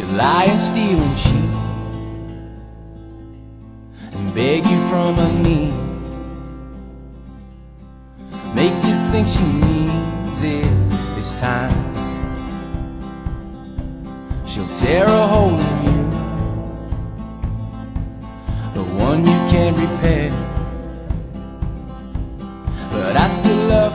you lie a stealing cheat and beg you from my knees, make you think she needs it this time. She'll tear a hole in you, the one you can't repair, but I still love.